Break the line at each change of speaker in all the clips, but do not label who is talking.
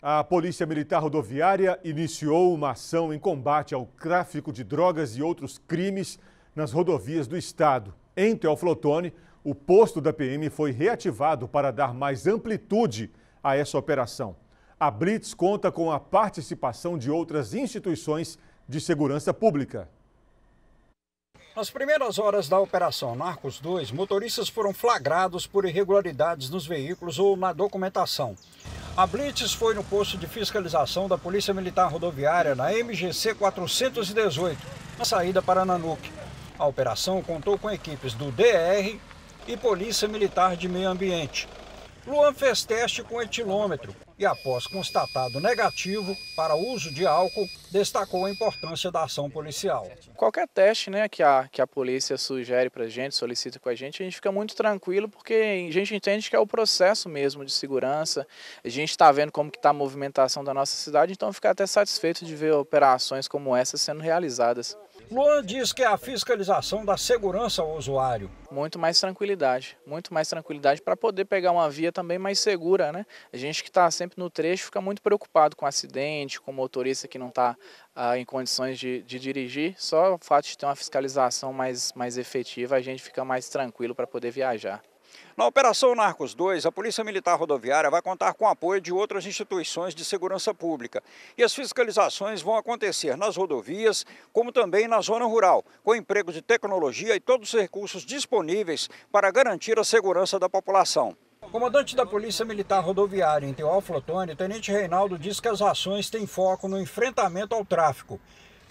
A Polícia Militar Rodoviária iniciou uma ação em combate ao tráfico de drogas e outros crimes nas rodovias do estado. Em Teoflotone, o posto da PM foi reativado para dar mais amplitude a essa operação. A Blitz conta com a participação de outras instituições de segurança pública.
Nas primeiras horas da Operação Narcos 2, motoristas foram flagrados por irregularidades nos veículos ou na documentação. A Blitz foi no posto de fiscalização da Polícia Militar Rodoviária na MGC 418, na saída para Nanuque. A operação contou com equipes do DR e Polícia Militar de Meio Ambiente. Luan fez teste com etilômetro e, após constatado negativo para uso de álcool, destacou a importância da ação policial.
Qualquer teste né, que, a, que a polícia sugere para a gente, solicita com a gente, a gente fica muito tranquilo porque a gente entende que é o processo mesmo de segurança. A gente está vendo como está a movimentação da nossa cidade, então fica até satisfeito de ver operações como essa sendo realizadas.
Luan diz que é a fiscalização da segurança ao usuário.
Muito mais tranquilidade, muito mais tranquilidade para poder pegar uma via também mais segura, né? A gente que está sempre no trecho fica muito preocupado com acidente, com motorista que não está ah, em condições de, de, dirigir. Só o fato de ter uma fiscalização mais, mais efetiva, a gente fica mais tranquilo para poder viajar.
Na Operação Narcos 2, a Polícia Militar Rodoviária vai contar com o apoio de outras instituições de segurança pública. E as fiscalizações vão acontecer nas rodovias, como também na zona rural, com emprego de tecnologia e todos os recursos disponíveis para garantir a segurança da população. O comandante da Polícia Militar Rodoviária em Teófilo Otoni, Tenente Reinaldo, diz que as ações têm foco no enfrentamento ao tráfico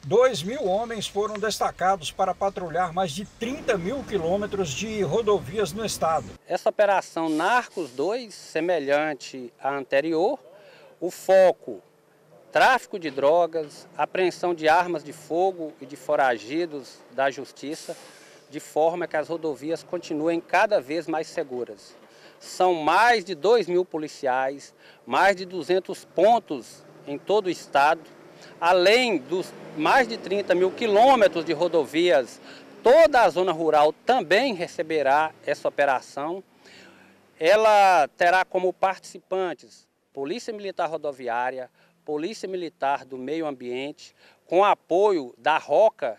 2 mil homens foram destacados para patrulhar mais de 30 mil quilômetros de rodovias no estado.
Essa operação Narcos 2, semelhante à anterior, o foco tráfico de drogas, apreensão de armas de fogo e de foragidos da justiça, de forma que as rodovias continuem cada vez mais seguras. São mais de 2 mil policiais, mais de 200 pontos em todo o estado, além dos mais de 30 mil quilômetros de rodovias, toda a zona rural também receberá essa operação. Ela terá como participantes Polícia Militar Rodoviária, Polícia Militar do Meio Ambiente, com apoio da ROCA,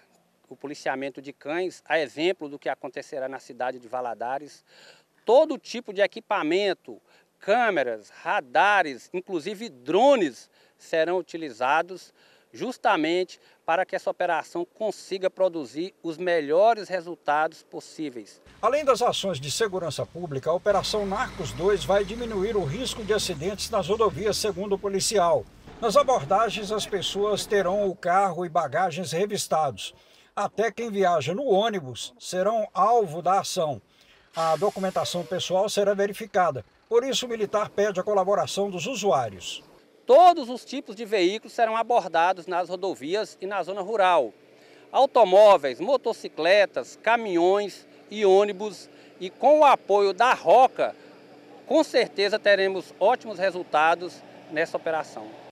o policiamento de cães, a exemplo do que acontecerá na cidade de Valadares, todo tipo de equipamento, câmeras, radares, inclusive drones serão utilizados justamente para que essa operação consiga produzir os melhores resultados possíveis.
Além das ações de segurança pública, a Operação Narcos 2 vai diminuir o risco de acidentes nas rodovias, segundo o policial. Nas abordagens, as pessoas terão o carro e bagagens revistados. Até quem viaja no ônibus serão alvo da ação. A documentação pessoal será verificada. Por isso, o militar pede a colaboração dos usuários.
Todos os tipos de veículos serão abordados nas rodovias e na zona rural. Automóveis, motocicletas, caminhões e ônibus. E com o apoio da ROCA, com certeza teremos ótimos resultados nessa operação.